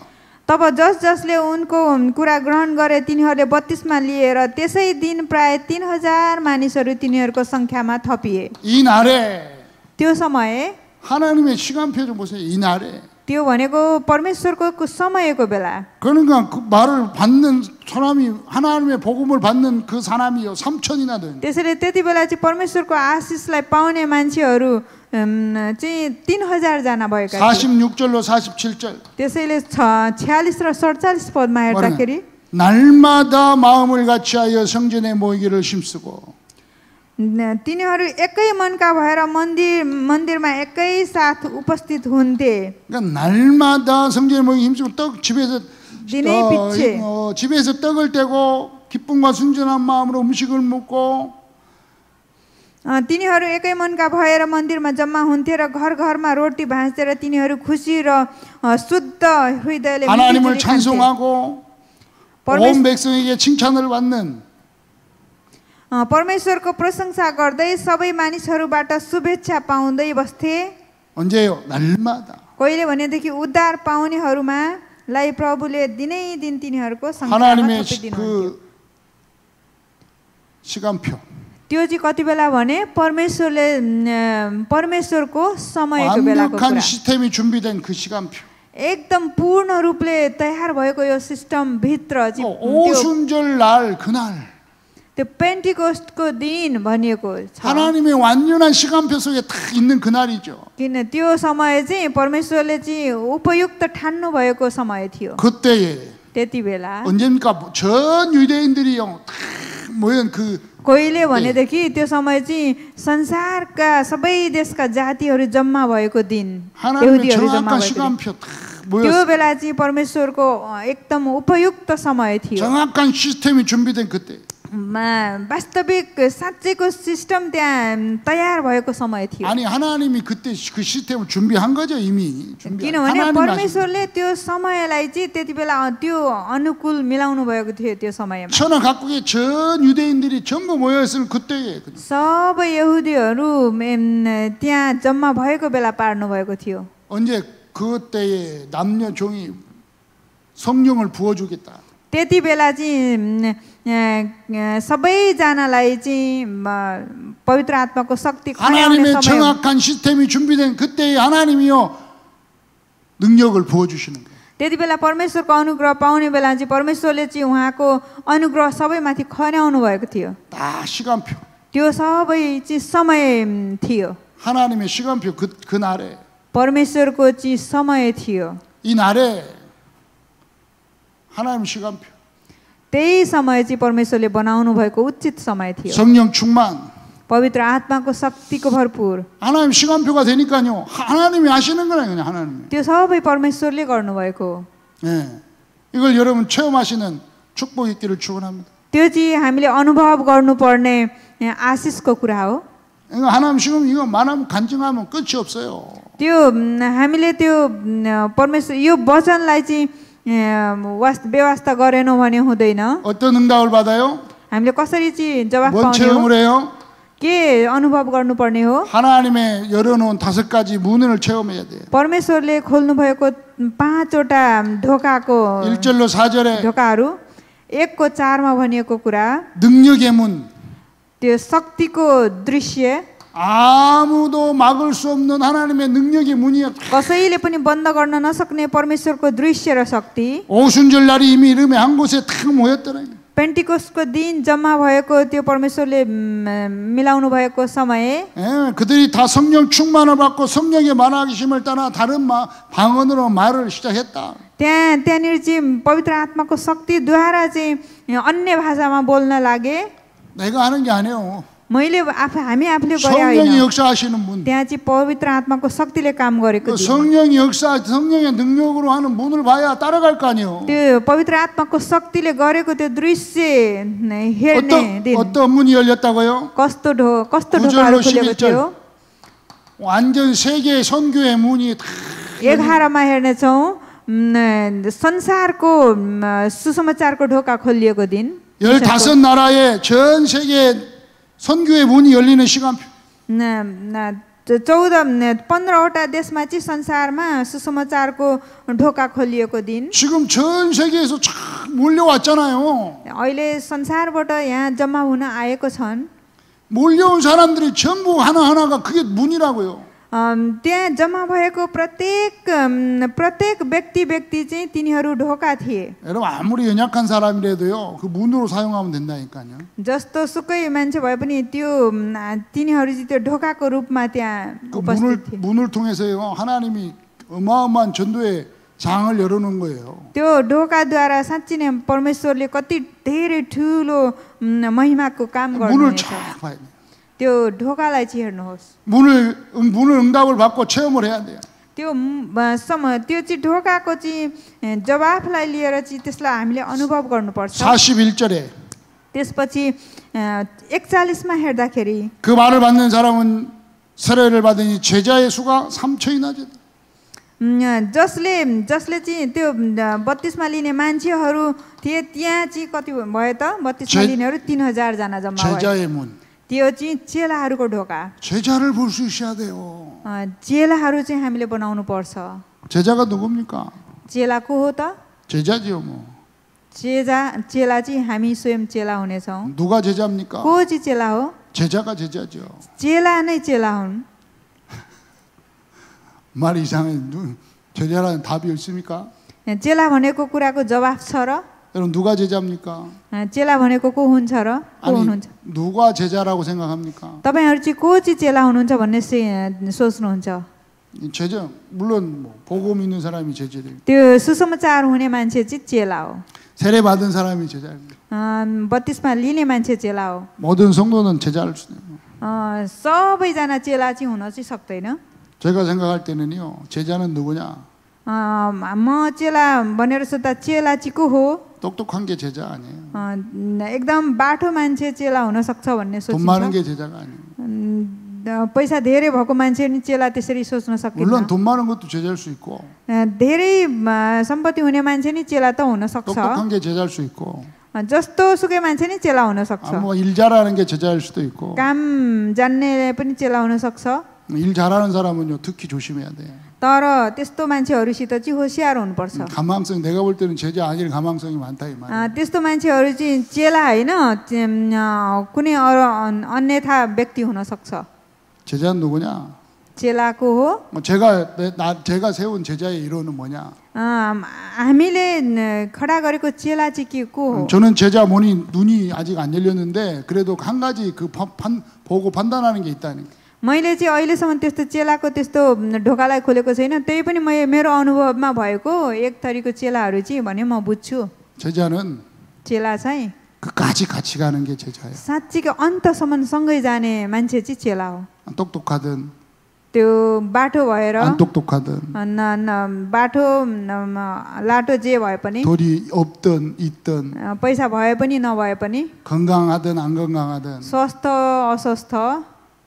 तब जस जसले उनको कुरा ग्रहण गरे तिनीहरूले बत्तिसमा लिएर त्यसै दिन प्राय तिन हजार मानिसहरू तिनीहरूको सङ्ख्यामा थपिए 이 날에 त्यो समय 하나님의 시간표 좀 보세요. 이 날에. त्यो भनेको परमेश्वरको कु- समयको बेला 그러니까 그 말을 받는 사람이 하나님의 복음을 받는 그 사람이요 3천이나 되는. त्यसैले त्यति बेला चाहिँ परमेश्वरको आशिषलाई पाउने मान्छेहरू उम्, चाहिँ तिन हजारजना भएका थिए 46절로 47절. त्यसैले छ छ्यालिस र सडचालिस पदमा हेर्दाखेरि 날마다 마음을 같이하여 성전에 모이기를 힘쓰고 न- तिनीहरू एकै मनका भएर मन्दिर मन्दिरमा एकै साथ उपस्थित हुन्थे 그러니까 날마다 성전에 모이기 힘쓰고 떡 집에서 दिनै पछि 어, 집에서 떡을 떼고 기쁨과 순전한 마음으로 음식을 먹고 अ, तिनीहरू एकै मनका भएर मन्दिरमा जम्मा हुन्थे र घर घरमा रोटी भाँचेर तिनीहरू खुसी र अ, शुद्ध हृदयले 하나님을 मिलिजुली खान्थे। 찬송하고 परमेश्वर- 온 백성에게 칭찬을 받는 अ, परमेश्वरको प्रशंसा गर्दै सबै मानिसहरूबाट शुभेच्छा पाउँदै बस्थे। कहिले भनेदेखि उद्धार पाउनेहरूमा लाई प्रभुले दिनै दिन तिनीहरूको त्यो चाहिँ कति बेला भने परमेश्वरले परमेश्वरको समयको बेलाको एकदम पूर्ण रूपले तयार भएको यो सिस्टम भित्र चाहिँ 어, त्यो 오순절 날 그날 त्यो पेन्टिकोस्टको दिन भनिएको छ 하나님의 완전한 시간표 속에 딱 있는 그날이죠. किन त्यो समय चाहिँ परमेश्वरले चाहिँ उपयुक्त ठान्नु भएको समय थियो 그때에 त्यति बेला 언제입니까? 전 유대인들이요 다 모인 그 कोहीले भनेदेखि त्यो समय चाहिँ संसारका सबै देशका जातिहरू जम्मा भएको दिन 하나님의 यहुदीहरू जम्मा 정확한 भएको दिन 시간표 다 त्यो 모였어. बेला चाहिँ परमेश्वरको अ, एकदम उपयुक्त समय थियो 정확한 시스템이 준비된 그때. मा- वास्तविक साँच्चैको सिस्टम त्यहाँ तयार भएको समय थियो 아니 하나님이 그때 그 시스템을 준비한 거죠 이미. 준비. किनभने 하나님 하신 परमेश्वरले त्यो समयलाई चाहिँ त्यति बेला त्यो अनुकूल मिलाउनु भएको थियो त्यो समयमा 천하 각국의 전 유대인들이 전부 모여있을 그때에 सबै यहुदीहरू एम, त्यहाँ जम्मा भएको बेला पार्नु भएको थियो 언제 그때에 남녀 종이 성령을 부어주겠다. त्यति बेला चाहिँ उम्, अ, अ, सबैजनालाई चाहिँ म, पवित्र आत्माको शक्ति खन्याउने 하나님의 समय 정확한 시스템이 준비된 그때에 하나님이요 능력을 부어주시는 거예요. त्यति बेला परमेश्वरको अनुग्रह पाउने बेला चाहिँ परमेश्वरले चाहिँ उहाँको अनुग्रह सबैमाथि खन्याउनु भएको थियो 다 시간표. त्यो सबै चाहिँ समय उम्, थियो 하나님의 시간표 그, 그 날에 परमेश्वरको चाहिँ समय थियो 이 날에 하나님 시간표, त्यही समय चाहिँ परमेश्वरले बनाउनु भएको उचित समय थियो 성령 충만. पवित्र आत्माको शक्तिको भरपुर 하나님 시간표가 되니까요. 하나님이 하시는 거예요, 그냥 하나님이. त्यो सबै परमेश्वरले गर्नुभएको 예. 이걸 여러분 체험하시는 축복 있기를 축원합니다. त्यो चाहिँ हामीले अनुभव गर्नुपर्ने ए, आशिषको कुरा हो 이거 하나님 지금 이거 말하면 간증하면 끝이 없어요. त्यो म, हामीले त्यो म, परमेश्वर यो वचनलाई चाहिँ ए, वास- व्यवस्था गरेनौँ भने हुँदैन 어떤 응답을 받아요? हामीले कसरी चाहिँ जवाफ 뭔 पाउने हो 체험을 해요? के अनुभव गर्नुपर्ने हो 하나님의 열어놓은 다섯 가지 문을 체험해야 돼요. परमेश्वरले खोल्नु भएको पाँचवटा ढोकाको 1절로 4절에 ढोकाहरू एकको चारमा भनिएको कुरा 능력의 문, त्यो शक्तिको दृश्य 아무도 막을 수 없는 하나님의 능력의 문이야. कसैले पनि बन्द गर्न नसक्ने परमेश्वरको दृश्य र शक्ति 오순절 날이 이미 이름에 한 곳에 탁 모였더라고요. पेन्टिकोसको दिन जम्मा भएको त्यो परमेश्वरले म, मिलाउनु भएको समय 예, 그들이 다 성령 충만을 받고 성령의 만화기심을 따라 다른 마, 방언으로 말을 시작했다. त्यहाँ त्यहाँनिर चाहिँ पवित्र आत्माको शक्तिद्वारा चाहिँ अन्य भाषामा बोल्न लागे 내가 하는 게 아니에요. मैले आफू हामी आफूले गरे 성령이 होइन 역사하시는 분. त्यहाँ चाहिँ पवित्र आत्माको शक्तिले काम गरेको 그 थियो 성령이 역사, 성령의 능력으로 하는 문을 봐야 따라갈 거 아니에요. त्यो पवित्र आत्माको शक्तिले गरेको त्यो दृश्य नै हेर्ने 어떤 दिन 어떤 문이 열렸다고요? कस्तो ढो कस्तो 구절로 ढोकाहरू खुलेको 11절. थियो 완전 세계 선교의 문이 다 एघारमा हेर्नेछौँ उम्, संसारको उम्, सुसमाचारको ढोका खोलिएको दिन 열다섯 나라의 전 세계 선교의 문이 열리는 시간표. न- न- चौध न- पन्ध्रवटा देशमा चाहिँ संसारमा सुसमाचारको ढोका खोलिएको दिन 지금 전 세계에서 쫙 몰려왔잖아요. अहिले संसारबाट यहाँ जम्मा हुन आएको छन् 몰려온 사람들이 전부 하나하나가 그게 문이라고요. अम, त्यहाँ जम्मा भएको प्रत्येक अम, प्रत्येक व्यक्ति व्यक्ति चाहिँ तिनीहरू ढोका थिए 여러분 아무리 연약한 사람이라도요. 그 문으로 사용하면 된다니까요. जस्तो सुकै मान्छे भए पनि त्यो अम, आ, तिनीहरू चाहिँ त्यो ढोकाको रूपमा त्यहाँ 그 उपस्थित 문을 थिए 문을 통해서요. 하나님이 어마어마한 전도의 장을 열어놓은 거예요. त्यो ढोकाद्वारा साँच्ची नै परमेश्वरले कति धेरै ठुलो अम, महिमाको काम 문을 गर्नुहुन्छ 쫙 봐야 돼요. त्यो ढोकालाई चाहिँ हेर्नुहोस् 문을 응- 문을 응답을 받고 체험을 해야 돼요. त्यो म- ब- सम त्यो चाहिँ ढोकाको चाहिँ ए, जवाफलाई लिएर चाहिँ त्यसलाई हामीले अनुभव गर्नुपर्छ 41절에 त्यसपछि एकचालिसमा हेर्दाखेरि 그 말을 받는 사람은 세례를 받으니 제자의 수가 3천이나 되다. उम्, जसले जसले चाहिँ त्यो बत्तिसमा लिने मान्छेहरू थिए त्यहाँ चाहिँ कति भयो त बत्तिसमा जे- लिनेहरू तिन हजारजना जम्मा भयो 제자의 문. त्यो चाहिँ चेलाहरूको ढोका 제자를 볼 수 있어야 돼요. अ, चेलाहरू चाहिँ हामीले बनाउनु पर्छ 제자가 누굽니까? चेला को हो त 제자지요 뭐. चेजा चेला चाहिँ हामी स्वयं चेला हुनेछौँ 누가 제자입니까? को चाहिँ चेला हो 제자가 제자죠. चेला नै चेला हुन् 말 이상해. 누- 제자라는 답이 있습니까? चेला भनेको कुराको जवाफ छ र 여러분 누가 제자입니까? अ, चेला भनेको को हुन्छ र को 아니 हुनुहुन्छ 누가 제자라고 생각합니까? तपाईँहरू चाहिँ को चाहिँ चेला हुनुहुन्छ भन्ने से- सोच्नुहुन्छ 이 제자 물론 뭐 복음 있는 사람이 제자들. त्यो सुसमाचार हुने मान्छे चाहिँ चेला हो 세례 받은 사람이 제자입니다. अम, बत्तिसमा लिने मान्छे चेला हो 모든 성도는 제자일 수 있어요. अ, सबैजना चेला चाहिँ हुन चाहिँ सक्दैन 제가 생각할 때는요. 제자는 누구냐? अ, म चेला भनेर सोद्धा चेला चाहिँ को हो 똑똑한 게 제자 아니에요. अ, न- एकदम बाठो मान्छे चेला हुन सक्छ भन्ने 돈 많은 सोचिन्छ 게 제자가 아니에요. अम, द- पैसा धेरै भएको मान्छे नि चेला त्यसरी सोच्न 물론 सकिन्न 돈 많은 것도 제자일 수 있고 अ, धेरै अ, सम्पत्ति हुने मान्छे नि चेला त हुन सक्छ 똑똑한 게 제자일 수 있고 अ, जस्तो सुकै मान्छे नि चेला हुन सक्छ 아, 뭐일 잘하는 게 제자일 수도 있고 काम जान्ने पनि चेला हुन सक्छ 일 잘하는 사람은요 특히 조심해야 돼요. तर त्यस्तो मान्छेहरूसित चाहिँ होसियार हुनुपर्छ 가망성 내가 볼 때는 제자 아닐 가망성이 많다 이 말이에요. अ, त्यस्तो मान्छेहरू चाहिँ चेला होइन त्यो, अ, कुनै अरू अन- अन्यथा व्यक्ति हुन सक्छ 제자는 누구냐? चेलाको हो 뭐 제가 내- 나 제가 세운 제자의 이론은 뭐냐? अ, हामीले न- खडा गरेको चेला चाहिँ के को हो 저는 제자 문이 눈이 아직 안 열렸는데 그래도 한 가지 그 판, 판- 보고 판단하는 게 있다니. मैले चाहिँ अहिलेसम्म त्यस्तो चेलाको त्यस्तो ढोकालाई खोलेको छैन त्यही पनि म मेरो अनुभवमा भएको एक थरीको चेलाहरू चाहिँ भने म बुझ्छु 제자는 चेला चाहिँ 끝까지 같이 가는 게 제자예요. साँच्चीको अन्तसम्म सँगै जाने मान्छे चाहिँ चेला हो 똑똑하든 त्यो बाटो भएर 안 똑똑하든 न न बाटो न- लाटो जे भए पनि 돈이 없든 있든 अ, पैसा भए पनि नभए पनि 건강하든 안 건강하든 स्वस्थ अस्वस्थ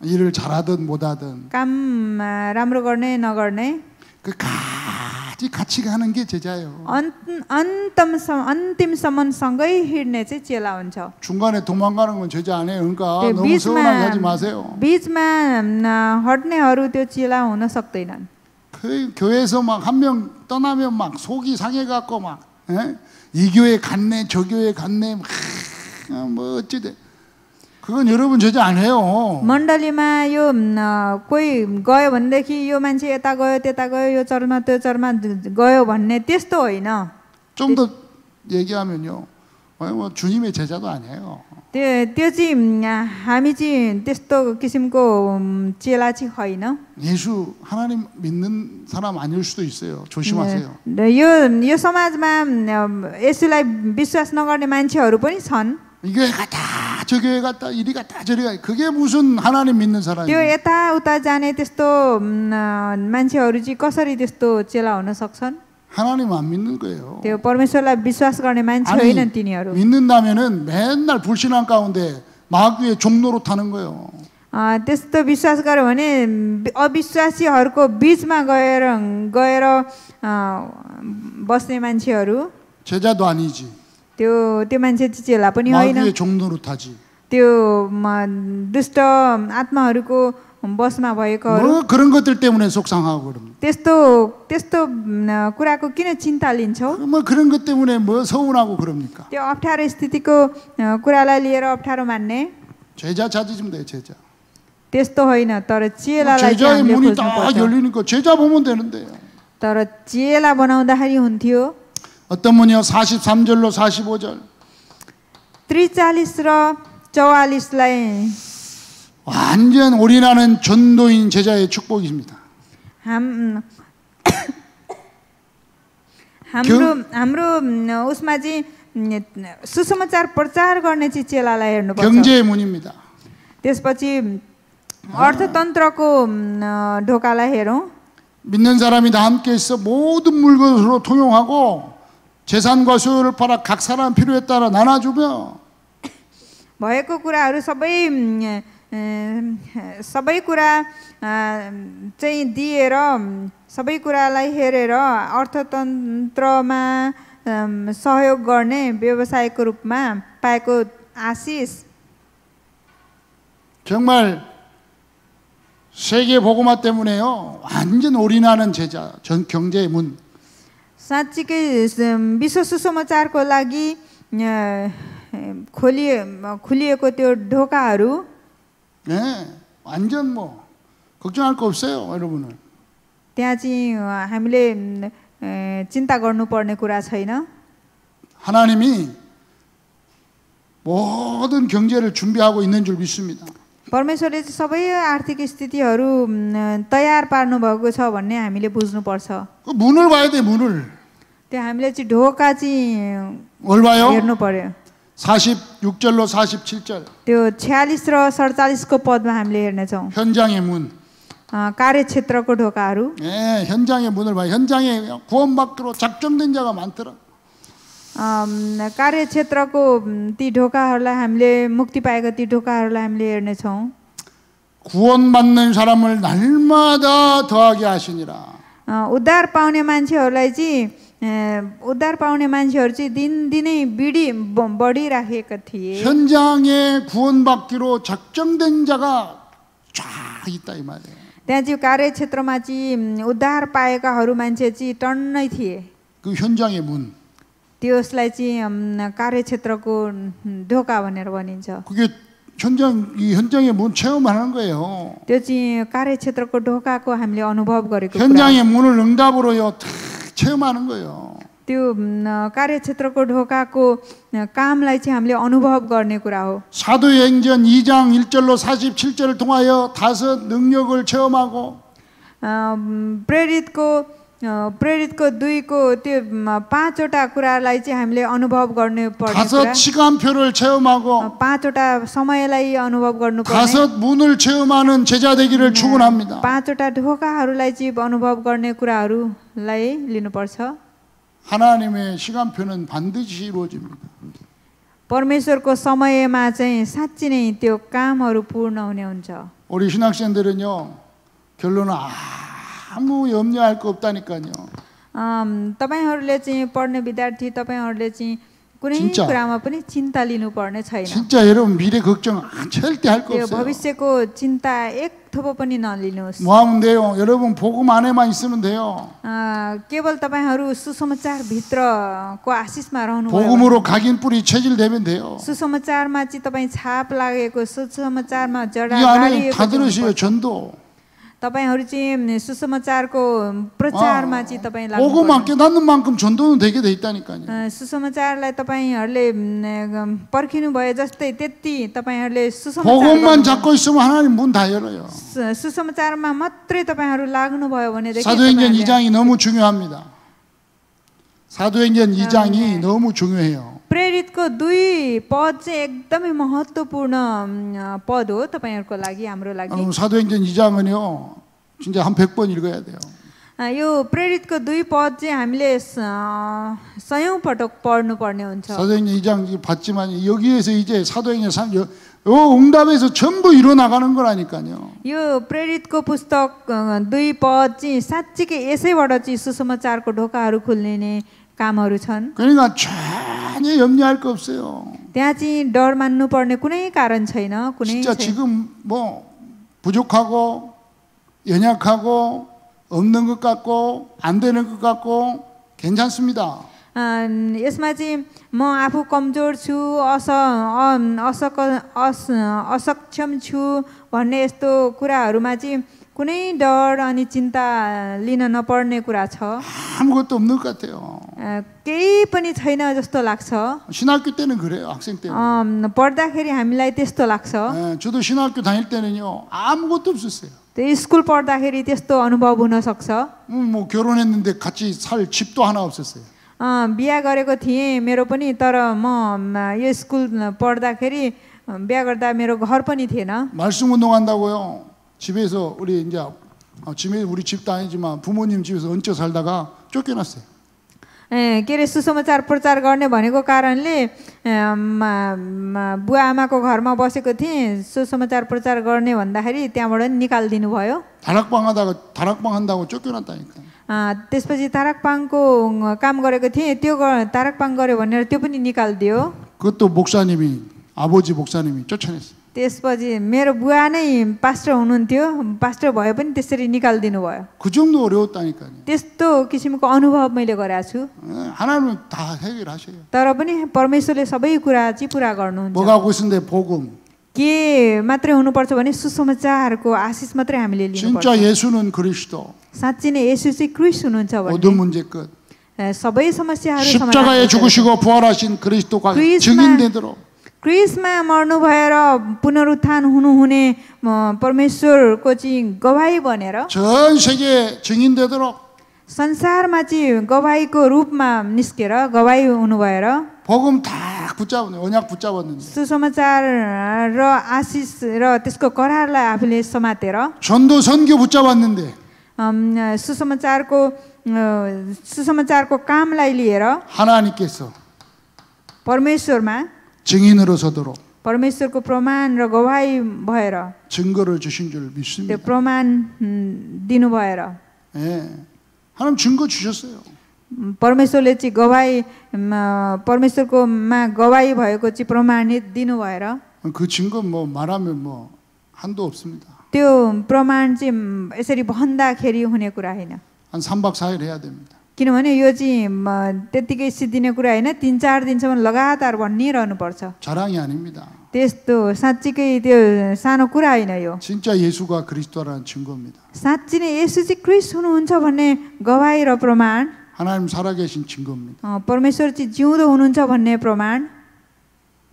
일을 잘하든 못하든 काम अ, राम्रो गर्ने नगर्ने 끝까지 같이 가는 게 제자예요. अन्त अन्तमसम्म अन्तिमसम्म सँगै हिँड्ने चाहिँ चेला हुन्छ 중간에 도망가는 건 제자 아니에요. 그러니까 त्यो 너무 서운하게 하지 마세요. बिचमा न, हट्नेहरू त्यो चेला हुन सक्दैनन् 그 교회에서 막 한 명 떠나면 막 속이 상해갖고 막 예? 이 교회 갔네 저 교회 갔네 막, 어, 뭐 어찌돼 그건 여러분 제자 안 해요. मण्डलीमा यो न, कोही गयो भनेदेखि यो मान्छे यता गयो त्यता गयो यो चर्मा त्यो चर्मा गयो भन्ने त्यस्तो होइन 좀 더 얘기하면요. 어, 뭐 주님의 제자도 아니에요. त्यो त्यो चाहिँ म, हामी चाहिँ त्यस्तो किसिमको म, चेला चाहिँ होइन 예수 하나님 믿는 사람 아닐 수도 있어요. 조심하세요. र यो यो समाजमा म, यसुलाई विश्वास नगर्ने मान्छेहरू पनि छन् 이 교회 갔다 저 교회 갔다 이리 갔다 저리 갔다 그게 무슨 하나님 믿는 त्यो 사람이에요. यताउता जाने त्यस्तो म, मान्छेहरू चाहिँ कसरी त्यस्तो चेला हुन सक्छन् 하나님 안 믿는 거예요. त्यो परमेश्वरलाई विश्वास गर्ने मान्छे 아니 होइनन् तिनीहरू 믿는다면은 맨날 불신앙 가운데 마귀의 종로로 타는 거예요. अ, त्यस्तो विश्वास गर्यो भने बि- अविश्वासीहरूको बिचमा गएर गएर अ, बस्ने मान्छेहरू 제자도 아니지. त्यो त्यो मान्छे चिचेला पनि होइन त्यो दुष्ट आत्माहरूको बसमा भएको त्यस्तो त्यस्तो कुराको किन चिन्ता लिन्छौ त्यो अप्ठ्यारो स्थितिको कुरालाई लिएर अप्ठ्यारो मान्ने त्यस्तो होइन तर चेलालाई तर चेला बनाउँदाखेरि हुन्थ्यो 어떤 분이요? 43절로 45절. त्रिचालिस र चौवालिसलाई 완전 올인하는 전도인 제자의 축복입니다. हाम हाम्रो हाम्रो म, उसमा चाहिँ म, सुसमाचार प्रचार गर्ने चाहिँ चेलालाई हेर्नुपर्छ 경제의 문입니다. त्यसपछि अर्थतन्त्रको म, ढोकालाई हेरौँ 믿는 사람이 다 함께 있어 모든 물건으로 통용하고 재산과 소유를 팔아 각 사람 필요에 따라 나눠주며 भएको कुराहरू सबै म, अ, सबै कुरा अ, चाहिँ दिएर म, सबै कुरालाई हेरेर अर्थतन्त्रमा अम, सहयोग गर्ने व्यवसायको रूपमा पाएको आशिष 정말 세계 복음화 때문에요 완전 올인하는 제자 전 경제의 문 साँच्चीकै स- विश्व सुसमाचारको लागि अ, खोलिए खुलिएको त्यो ढोकाहरू 네, 완전 뭐 걱정할 거 없어요 여러분은 त्यहाँ चाहिँ अ, हामीले म, अ, चिन्ता गर्नुपर्ने कुरा छैन 하나님이 모든 경제를 준비하고 있는 줄 믿습니다 परमेश्वरले चाहिँ सबै आर्थिक स्थितिहरू म, तयार पार्नु भएको छ भन्ने हामीले बुझ्नुपर्छ 그 문을 봐야 돼 문을 त्यो हामीले चाहिँ ढोका चाहिँ 뭘 봐요? हेर्नु पर्यो 46절로 47절 त्यो छ्यालिस र सडचालिसको पदमा हामीले हेर्नेछौँ 현장의 문 अ, कार्यक्षेत्रको ढोकाहरू 예, 현장의 문을 봐요 현장에 구원받기로 작정된 자가 많더라 अम, कार्यक्षेत्रको म, ती ढोकाहरूलाई हामीले मुक्ति पाएको ती ढोकाहरूलाई हामीले हेर्नेछौँ 구원받는 사람을 날마다 더하게 하시니라 अ, उद्धार पाउने मान्छेहरूलाई चाहिँ अ, उद्धार पाउने मान्छेहरू चाहिँ दिनदिनै बिडी ब- बढिराखेका थिए 현장에 구원받기로 작정된 자가 쫙 있다 이 말이에요 त्यहाँ चाहिँ कार्यक्षेत्रमा चाहिँ म, उद्धार पाएकाहरू मान्छे चाहिँ टन्नै थिए 그 현장의 문 त्यसलाई चाहिँ अम, कार्यक्षेत्रको ढोका भनेर भनिन्छ 그게 현장 이 현장의 문 체험하는 거예요 त्यो चाहिँ कार्यक्षेत्रको ढोकाको हामीले अनुभव गरेको कुरा हो। 현장의 문을 응답으로요 다 체험하는 거예요 त्यो म, कार्यक्षेत्रको ढोकाको अ, कामलाई चाहिँ हामीले अनुभव गर्ने कुरा हो 사도행전 2장 1절로 47절을 통하여 다섯 능력을 체험하고 अम, प्रेरितको अ, प्रेरितको दुईको त्यो म, पाँचवटा कुरालाई चाहिँ हामीले अनुभव गर्नु पर्ने 다섯 कुरा 시간표를 अ, 체험하고 पाँचवटा समयलाई अनुभव गर्नुपर्ने 다섯 문을 체험하는 제자 되기를 축원합니다. पाँचवटा ढोकाहरूलाई चाहिँ अनुभव गर्ने कुराहरूलाई लिनुपर्छ 하나님의 시간표는 반드시 이루어집니다. परमेश्वरको समयमा चाहिँ साँच्ची नै त्यो कामहरू पूर्ण हुने हुन्छ 우리 신학생들은요 결론은 아 무 염려할 거 없다니까요. अम, तपाईँहरूले चाहिँ पढ्ने विद्यार्थी तपाईँहरूले चाहिँ कुनै 진짜. कुरामा पनि चिन्ता लिनुपर्ने छैन 진짜 여러분 미래 걱정 절대 할 거 त्यो 없어요. भविष्यको चिन्ता एक थोपो पनि नलिनुहोस् 뭐 하면 돼요? 여러분 복음 안에만 있으면 돼요. अ, केवल तपाईँहरू सुसमाचारभित्रको आशिषमा रहनु 복음으로 각인 뿌리 체질되면 돼요. सुसमाचारमा चाहिँ तपाईँ छाप लागेको सुसमाचारमा जडा 이 안에 गाडिएको 다 चाहिँ 들으세요. हुनुपर्छ। 전도. तपाईँहरू चाहिँ सुसमाचारको प्रचारमा चाहिँ तपाईँ लाग्नु 복음만 깨닫는 만큼 전도는 되게 돼 있다니까요. अ, सुसमाचारलाई तपाईँहरूले म, पर्खिनु भयो जस्तै त्यति तपाईँहरूले सुसमाचार 복음만 गर्नु- 잡고 있으면 하나님 문 다 열어요. सु- सुसमाचारमा मात्रै तपाईँहरू लाग्नुभयो भनेदेखि 사도행전 तपाईँहरूले- 2장이 너무 중요합니다. 사도행전 2장이 너무 중요해요. प्रेरितको दुई पद चाहिँ एकदमै महत्त्वपूर्ण अम, पद हो तपाईँहरूको लागि हाम्रो लागि 여러분 사도행전 2장은요. 진짜 한 100번 읽어야 돼요. अ, यो प्रेरितको दुई पद चाहिँ हामीले स- अ, सयौँ पटक पढ्नुपर्ने हुन्छ 사도행전 2장 이거 봤지만 여기에서 이제 사도행전 3, 요, 요 응답에서 전부 이뤄나가는 거라니까요. यो प्रेरितको पुस्तक अ, दुई पद चाहिँ साँच्चीकै यसैबाट चाहिँ सुसमाचारको ढोकाहरू खुल्ने कामहरू छन् 그러니까 전혀 염려할 거 없어요. त्यहाँ चाहिँ डर मान्नुपर्ने कुनै कारण छैन कुनै 진짜 छैन। 지금 뭐 부족하고 연약하고 없는 것 같고 안 되는 것 같고 괜찮습니다. अ, यसमा चाहिँ म आफू कमजोर छु अस अ- असक अस असक्षम छु भन्ने यस्तो कुराहरूमा चाहिँ कुनै डर अनि चिन्ता लिन नपर्ने कुरा छ 아무것도 없는 것 같아요. अ, केही पनि छैन जस्तो लाग्छ 신학교 때는 그래요. 학생 때는. अम, पढ्दाखेरि हामीलाई त्यस्तो लाग्छ 예, 저도 신학교 다닐 때는요. 아무것도 없었어요. त्यो स्कुल पढ्दाखेरि त्यस्तो अनुभव हुनसक्छ 음, 뭐 결혼했는데 같이 살 집도 하나 없었어요. अ, बिहा गरेको थिएँ मेरो पनि तर म म, यो स्कुल पढ्दाखेरि अ, बिहा गर्दा मेरो घर पनि थिएन 말씀 운동한다고요. 집에서 우리 이제 어, 집에 우리 집도 아니지만 부모님 집에서 얹혀 살다가 쫓겨났어요. ए, के अरे सुसमाचार प्रचार गर्ने भनेको कारणले अ, म- म- बुवा आमाको घरमा बसेको थिएँ सुसमाचार प्रचार गर्ने भन्दाखेरि त्यहाँबाट नि निकालिदिनु भयो 다락방 하다가 다락방 한다고 쫓겨났다니까. अ, त्यसपछि तारकपाङको काम गरेको थिएँ त्यो ग- तारकपाङ गऱ्यो भनेर त्यो पनि निकालिदियो 그것도 목사님이 아버지 목사님이 쫓아냈어요. त्यसपछि मेरो बुवा नै पास्टर हुनुहुन्थ्यो पास्टर भए पनि त्यसरी निकालिदिनु भयो 그 정도 어려웠다니까요. त्यस्तो किसिमको अनुभव मैले गरेको छु 예, 하나님은 다 해결하셔요. तर पनि परमेश्वरले सबै कुरा चाहिँ पुरा गर्नुहुन्छ 뭐가 하고 있는데 복음. के मात्रै हुनुपर्छ भने सुसमाचारको आशिष मात्रै हामीले लिनुपर्छ 진짜 예수는 그리스도. साँच्ची नै यसो चाहिँ क्रिस हुनुहुन्छ भने 모든 문제 끝. ए, सबै समस्याहरू 십자가에 समाधान गर्छ। 죽으시고 부활하신 그리스도가 그리스도만- 증인되도록 क्रिसमा मर्नु भएर पुनरुत्थान हुनुहुने म, परमेश्वरको चाहिँ गवाई बनेर 전 세계에 증인되도록 संसारमा चाहिँ गवाईको रूपमा निस्केर गवाई हुनु भएर 복음 다 붙잡는 언약 붙잡았는데 सुसमाचार र आशिष र त्यसको करारलाई आफूले समातेर 전도 선교 붙잡았는데 अम, सुसमाचारको अ, सुसमाचारको कामलाई लिएर 하나님께서 परमेश्वरमा 증인으로 서도록 परमेश्वरको प्रमाण र गवाई भएर 증거를 주신 줄 त्यो 믿습니다. प्रमाण उम्, दिनु भएर 예. 하나님 증거 주셨어요. उम्, परमेश्वरले चाहिँ गवाई उम्, परमेश्वरकोमा गवाई भएको चाहिँ प्रमाणित दिनु भएर 그 증거 뭐 말하면 뭐 한도 없습니다. त्यो प्रमाण चाहिँ उम्, यसरी भन्दाखेरि हुने कुरा होइन 한 3박 4일 해야 됩니다. किनभने यो चाहिँ त्यत्तिकै सिद्धिने कुरा होइन तिन चार दिनसम्म लगातार भनिरहनुपर्छ। त्यस्तो साँच्चीकै त्यो सानो कुरा होइन यो। साँच्ची नै यसो चाहिँ क्रिस हुनुहुन्छ भन्ने गवाई र प्रमाण। परमेश्वर चाहिँ जिउँदो हुनुहुन्छ भन्ने प्रमाण।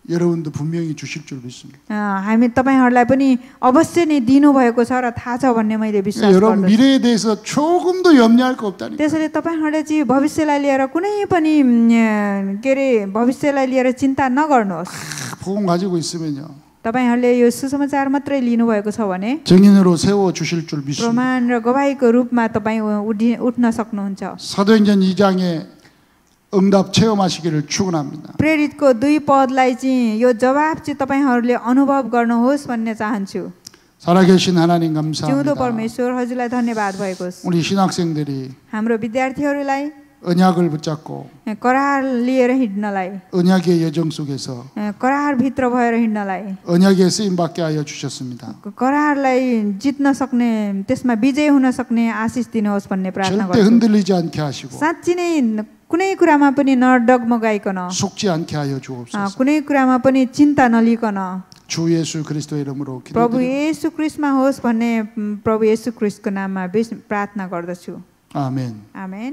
여러분도 분명히 주실 줄 믿습니다. अ, हामी तपाईँहरूलाई पनि अवश्य नै दिनुभएको छ र थाहा छ भन्ने मैले विश्वास 여러분 गर्दछु 미래에 대해서 조금도 염려할 거 없다니. त्यसैले तपाईँहरूले चाहिँ भविष्यलाई लिएर कुनै पनि उम्, के अरे भविष्यलाई लिएर चिन्ता नगर्नुहोस् 복음 가지고 있으면요. तपाईँहरूले यो सुसमाचार मात्रै लिनुभएको छ भने 정인으로 세워 주실 줄 믿습니다. प्रमाण र गवाईको रूपमा तपाईँ उठि उठ्न सक्नुहुन्छ 사도행전 2장에 응답 체험하시기를 축원합니다. प्रेरितको दुई पदलाई चाहिँ यो जवाब चाहिँ तपाईँहरूले अनुभव गर्नुहोस् भन्ने चाहन्छु 살아계신 하나님 जिउँदो 감사합니다. परमेश्वर हजुरलाई धन्यवाद भएको होस् 우리 신학생들이 हाम्रो विद्यार्थीहरूलाई 언약을 붙잡고 करार लिएर हिँड्नलाई 언약의 여정 속에서 करारभित्र भएर हिँड्नलाई 언약에 쓰임 받게 하여 주셨습니다. करारलाई जित्न सक्ने त्यसमा विजय हुन सक्ने आशिष दिनुहोस् भन्ने प्रार्थना 절대 गर्छु 흔들리지 않게 하시고 साँच्ची नै कुनै कुरामा पनि नडगमगाइकन 속지 않게 하여 अ, 주옵소서. कुनै कुरामा पनि चिन्ता नलिकन 주 예수 그리스도의 이름으로 प्रभु 기도드립니다. येशू क्रिस्टमा होस् भन्ने म, प्रभु येशू क्रिस्टको नाममा विश- प्रार्थना गर्दछु 아멘. आमेन